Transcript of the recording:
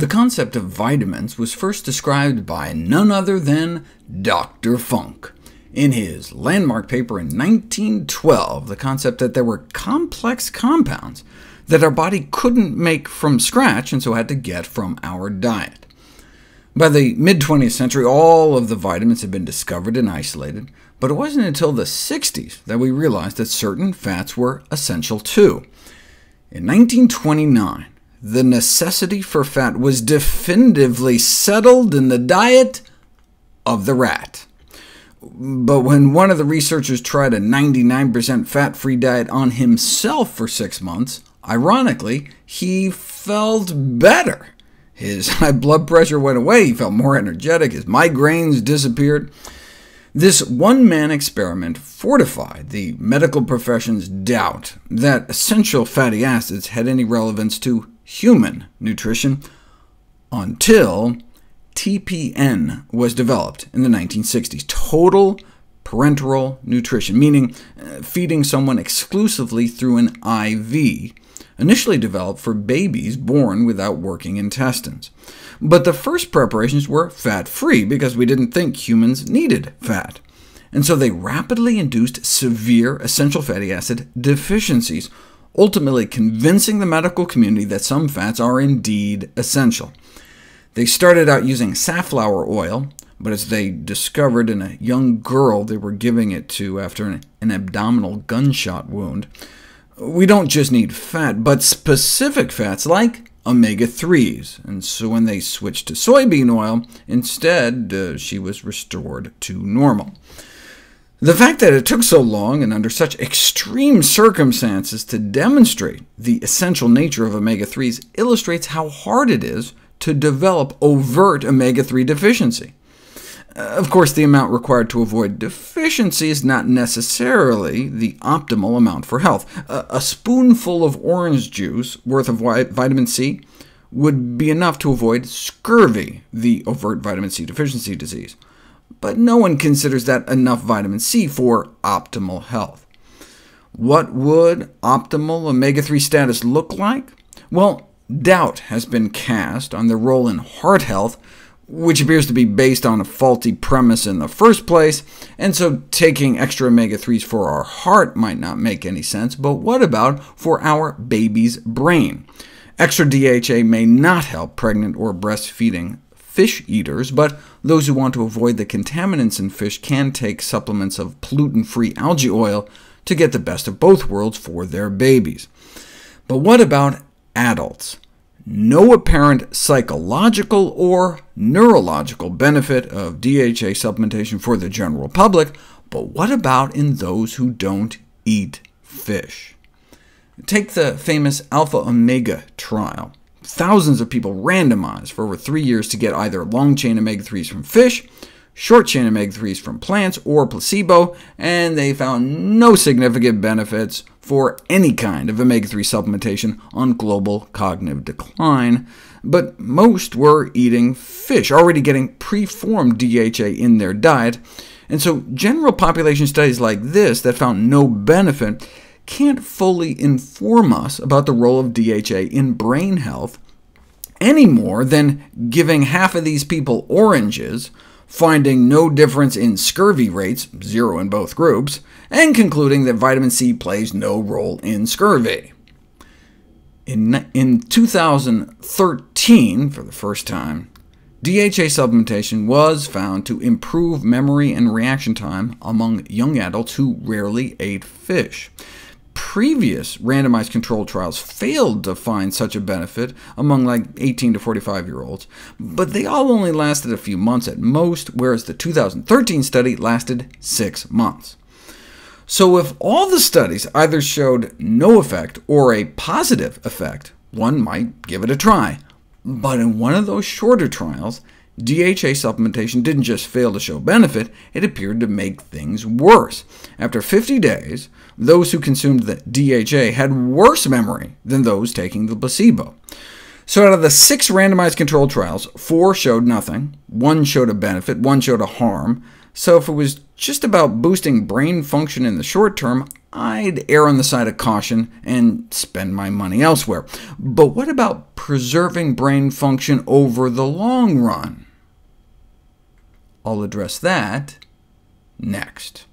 The concept of vitamins was first described by none other than Dr. Funk. In his landmark paper in 1912, the concept that there were complex compounds that our body couldn't make from scratch, and so had to get from our diet. By the mid-20th century, all of the vitamins had been discovered and isolated, but it wasn't until the 60s that we realized that certain fats were essential too. In 1929, the necessity for fat was definitively settled in the diet of the rat. But when one of the researchers tried a 99% fat-free diet on himself for six months, ironically, he felt better. His high blood pressure went away, he felt more energetic, his migraines disappeared. This one-man experiment fortified the medical profession's doubt that essential fatty acids had any relevance to human nutrition, until TPN was developed in the 1960s, total parenteral nutrition, meaning uh, feeding someone exclusively through an IV, initially developed for babies born without working intestines. But the first preparations were fat-free, because we didn't think humans needed fat. And so they rapidly induced severe essential fatty acid deficiencies, ultimately convincing the medical community that some fats are indeed essential. They started out using safflower oil, but as they discovered in a young girl they were giving it to after an, an abdominal gunshot wound, we don't just need fat, but specific fats like omega-3s, and so when they switched to soybean oil, instead uh, she was restored to normal. The fact that it took so long and under such extreme circumstances to demonstrate the essential nature of omega-3s illustrates how hard it is to develop overt omega-3 deficiency. Uh, of course, the amount required to avoid deficiency is not necessarily the optimal amount for health. A, spoonful of orange juice worth of vitamin C would be enough to avoid scurvy, the overt vitamin C deficiency disease but no one considers that enough vitamin C for optimal health. What would optimal omega-3 status look like? Well, doubt has been cast on their role in heart health, which appears to be based on a faulty premise in the first place, and so taking extra omega-3s for our heart might not make any sense, but what about for our baby's brain? Extra DHA may not help pregnant or breastfeeding fish eaters, but those who want to avoid the contaminants in fish can take supplements of pollutant-free algae oil to get the best of both worlds for their babies. But what about adults? No apparent psychological or neurological benefit of DHA supplementation for the general public, but what about in those who don't eat fish? Take the famous alpha-omega trial thousands of people randomized for over three years to get either long-chain omega-3s from fish, short-chain omega-3s from plants, or placebo, and they found no significant benefits for any kind of omega-3 supplementation on global cognitive decline, but most were eating fish, already getting preformed DHA in their diet, and so general population studies like this that found no benefit can't fully inform us about the role of DHA in brain health any more than giving half of these people oranges, finding no difference in scurvy rates, zero in both groups, and concluding that vitamin C plays no role in scurvy. In, in 2013, for the first time, DHA supplementation was found to improve memory and reaction time among young adults who rarely ate fish previous randomized controlled trials failed to find such a benefit among like 18 to 45-year-olds, but they all only lasted a few months at most, whereas the 2013 study lasted six months. So if all the studies either showed no effect or a positive effect, one might give it a try. But in one of those shorter trials, DHA supplementation didn't just fail to show benefit, it appeared to make things worse. After 50 days, those who consumed the DHA had worse memory than those taking the placebo. So out of the six randomized controlled trials, four showed nothing, one showed a benefit, one showed a harm. So if it was just about boosting brain function in the short term, I'd err on the side of caution and spend my money elsewhere. But what about preserving brain function over the long run? I'll address that next.